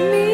me